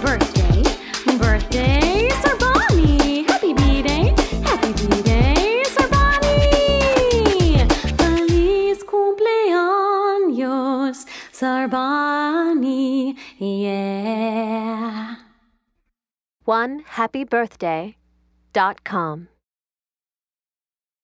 birthday. Birthdays are Bonnie. Happy B-Day. Happy B-Days are Bonnie. Feliz cumpleaños, Sarbani. Yeah. One happy birthday dot com.